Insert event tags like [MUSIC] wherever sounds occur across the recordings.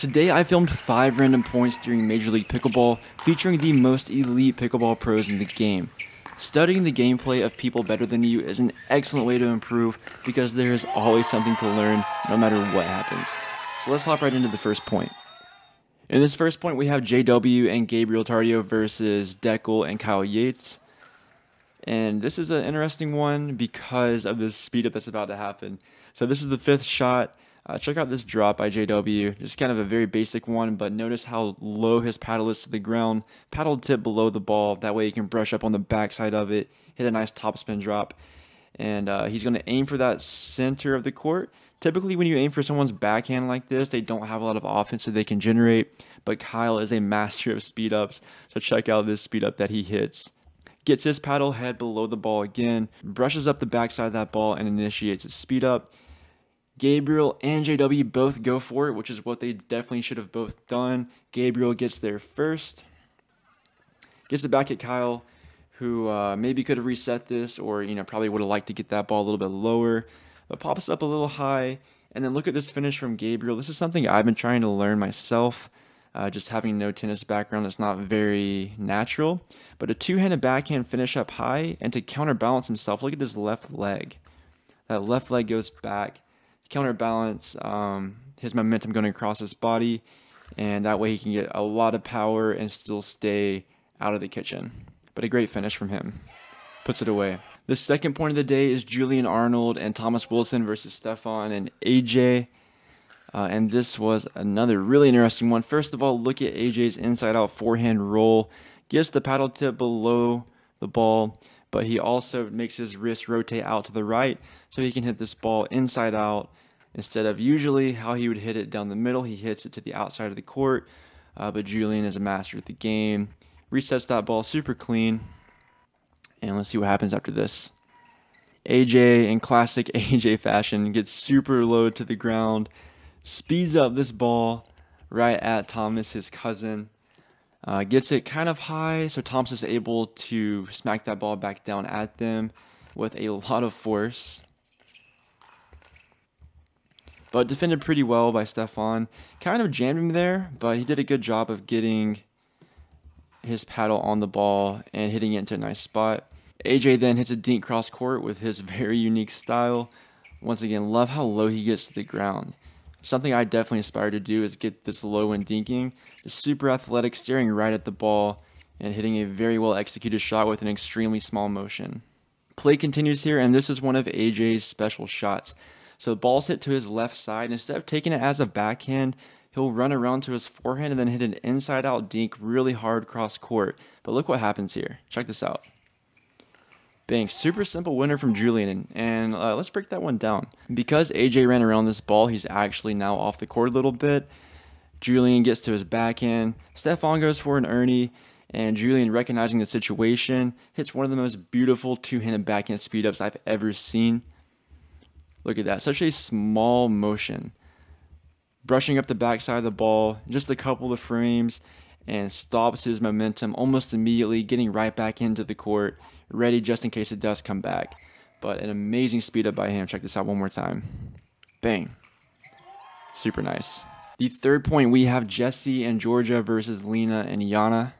Today I filmed 5 random points during Major League Pickleball featuring the most elite pickleball pros in the game. Studying the gameplay of people better than you is an excellent way to improve because there is always something to learn no matter what happens. So let's hop right into the first point. In this first point we have JW and Gabriel Tardio versus Dekel and Kyle Yates. And this is an interesting one because of the speed up that's about to happen. So this is the fifth shot. Uh, check out this drop by JW. Just kind of a very basic one, but notice how low his paddle is to the ground. Paddle tip below the ball. That way you can brush up on the backside of it, hit a nice topspin drop. And uh, he's going to aim for that center of the court. Typically, when you aim for someone's backhand like this, they don't have a lot of offense that they can generate. But Kyle is a master of speed ups. So check out this speed up that he hits gets his paddle head below the ball again, brushes up the backside of that ball and initiates a speed up. Gabriel and JW both go for it, which is what they definitely should have both done. Gabriel gets there first, gets it back at Kyle, who uh, maybe could have reset this or, you know, probably would have liked to get that ball a little bit lower, but pops up a little high. And then look at this finish from Gabriel. This is something I've been trying to learn myself. Uh, just having no tennis background it's not very natural. But a two-handed backhand finish up high, and to counterbalance himself, look at his left leg. That left leg goes back, counterbalance um, his momentum going across his body, and that way he can get a lot of power and still stay out of the kitchen. But a great finish from him. Puts it away. The second point of the day is Julian Arnold and Thomas Wilson versus Stefan and AJ. Uh, and this was another really interesting one. First of all, look at AJ's inside out forehand roll. Gets the paddle tip below the ball, but he also makes his wrist rotate out to the right so he can hit this ball inside out instead of usually how he would hit it down the middle. He hits it to the outside of the court, uh, but Julian is a master of the game. Resets that ball super clean. And let's see what happens after this. AJ, in classic [LAUGHS] AJ fashion, gets super low to the ground speeds up this ball right at Thomas, his cousin. Uh, gets it kind of high, so Thomas is able to smack that ball back down at them with a lot of force. But defended pretty well by Stefan. Kind of jammed him there, but he did a good job of getting his paddle on the ball and hitting it into a nice spot. AJ then hits a dink cross court with his [LAUGHS] very unique style. Once again, love how low he gets to the ground. Something I definitely aspire to do is get this low and dinking. Just super athletic, steering right at the ball and hitting a very well executed shot with an extremely small motion. Play continues here, and this is one of AJ's special shots. So the ball's hit to his left side. Instead of taking it as a backhand, he'll run around to his forehand and then hit an inside out dink really hard cross court. But look what happens here. Check this out. Super simple winner from Julian. And uh, let's break that one down. Because AJ ran around this ball, he's actually now off the court a little bit. Julian gets to his backhand. Stefan goes for an Erne. And Julian, recognizing the situation, hits one of the most beautiful two-handed backhand speed-ups I've ever seen. Look at that. Such a small motion. Brushing up the backside of the ball, just a couple of frames, and stops his momentum almost immediately, getting right back into the court ready just in case it does come back. But an amazing speed up by him. Check this out one more time. Bang. Super nice. The third point, we have Jesse and Georgia versus Lena and Yana.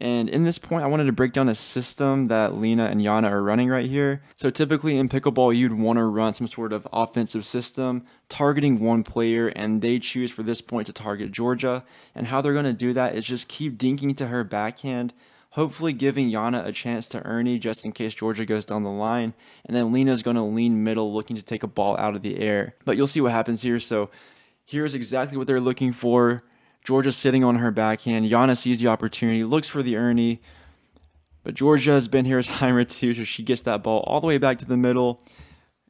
And in this point, I wanted to break down a system that Lena and Yana are running right here. So typically in pickleball, you'd want to run some sort of offensive system targeting one player, and they choose for this point to target Georgia. And how they're going to do that is just keep dinking to her backhand hopefully giving Yana a chance to Erne just in case Georgia goes down the line. And then Lena's going to lean middle looking to take a ball out of the air. But you'll see what happens here. So here's exactly what they're looking for. Georgia sitting on her backhand. Yana sees the opportunity, looks for the Erne. But Georgia has been here [LAUGHS] as time or two, so she gets that ball all the way back to the middle.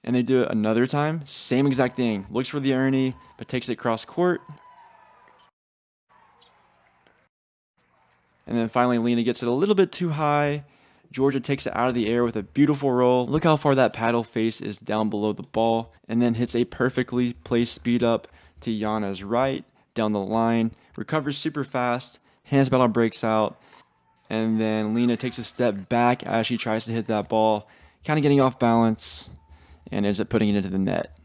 And they do it another time. Same exact thing. Looks for the Erne, but takes it cross court. And then finally, Lena gets it a little bit too high. Georgia takes it out of the air with a beautiful roll. Look how far that paddle face is down below the ball. And then hits a perfectly placed speed up to Yana's right, down the line. Recovers super fast. Hands battle breaks out. And then Lena takes a step back as she tries to hit that ball. Kind of getting off balance. And ends up putting it into the net.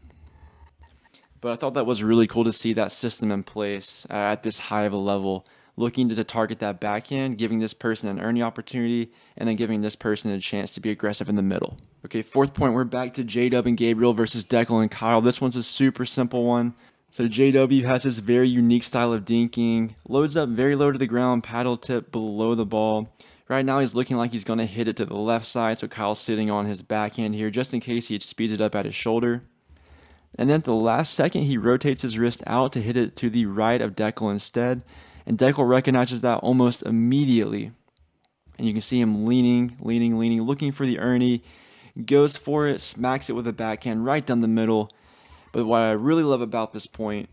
But I thought that was really cool to see that system in place uh, at this high of a level, looking to, target that backhand, giving this person an earning opportunity, and then giving this person a chance to be aggressive in the middle. Okay, fourth point, we're back to J-Dub and Gabriel versus Dekel and Kyle. This one's a super simple one. So JW has this very unique style of dinking, loads up very low to the ground, paddle tip below the ball. Right now he's looking like he's going to hit it to the left side, so Kyle's sitting on his backhand here just in case he speeds it up at his shoulder. And then at the last second, he rotates his wrist out to hit it to the right of Dekel instead. And Dekel recognizes that almost immediately. And you can see him leaning, leaning, leaning, looking for the Erne. Goes for it, smacks it with a backhand right down the middle. But what I really love about this point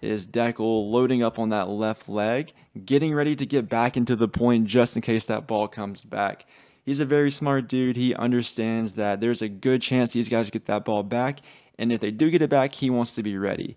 is Dekel loading up on that left leg, getting ready to get back into the point just in case that ball comes back. He's a very smart dude. He understands that there's a good chance these guys get that ball back, and if they do get it back, he wants to be ready.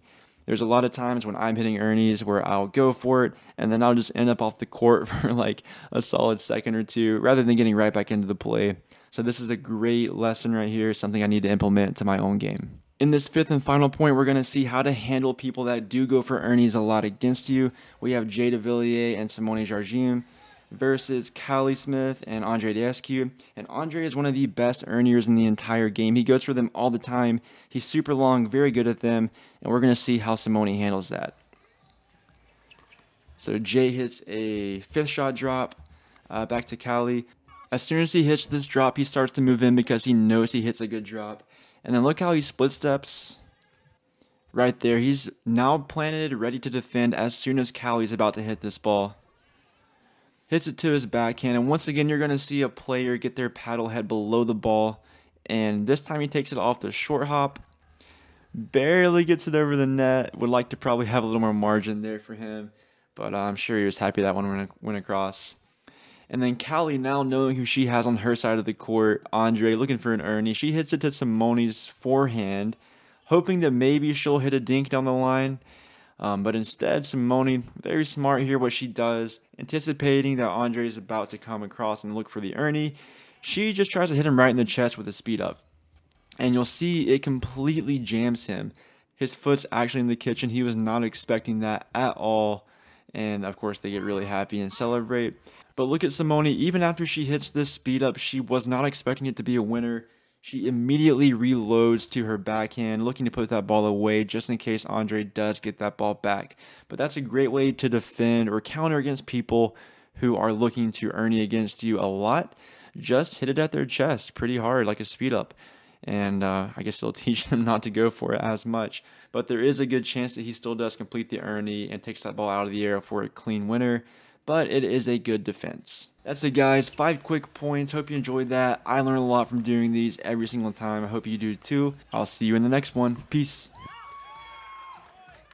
There's a lot of times when I'm hitting Erne's where I'll go for it and then I'll just end up off the court [LAUGHS] for like a solid second or two rather than getting right back into the play. So this is a great lesson right here, something I need to implement to my own game. In this fifth and final point, we're going to see how to handle people that do go for Erne's a lot against you. We have Jay DeVilliers and Simone Jardim versus Callie Smith and Andre Daescu. And Andre is one of the best earners in the entire game. He goes for them all the time. He's super long, very good at them, and we're going to see how Simone handles that. So Jay hits a fifth shot drop uh, back to Callie. As soon as he hits this drop, he starts to move in because he knows he hits a good drop. And then look how he split steps right there. He's now planted, ready to defend as soon as Callie's about to hit this ball hits it to his backhand. And once again, you're going to see a player get their paddle head below the ball. And this time he takes it off the short hop. Barely gets it over the net. Would like to probably have a little more margin there for him. But I'm sure he was happy that one went across. And then Callie, now knowing who she has on her side of the court, Andre looking for an Erne. She hits it to Simone's forehand, hoping that maybe she'll hit a dink down the line. Um, but instead, Simone, very smart here, what she does, anticipating that Andre is about to come across and look for the Erne, she just tries to hit him right in the chest with a speed up. And you'll see it completely jams him. His foot's actually in the kitchen. He was not expecting that at all. And of course, they get really happy and celebrate. But look at Simone, even after she hits this speed up, she was not expecting it to be a winner. She immediately reloads to her backhand, looking to put that ball away just in case Andre does get that ball back. But that's a great way to defend or counter against people who are looking to Erne against you a lot. Just hit it at their chest pretty hard, like a speed up. And uh, I guess it'll [LAUGHS] teach them not to go for it as much. But there is a good chance that he still does complete the Erne and takes that ball out of the air for a clean winner but it is a good defense. That's it guys, five quick points. Hope you enjoyed that. I learned a lot from doing these every single time. I hope you do too. I'll see you in the next one. Peace.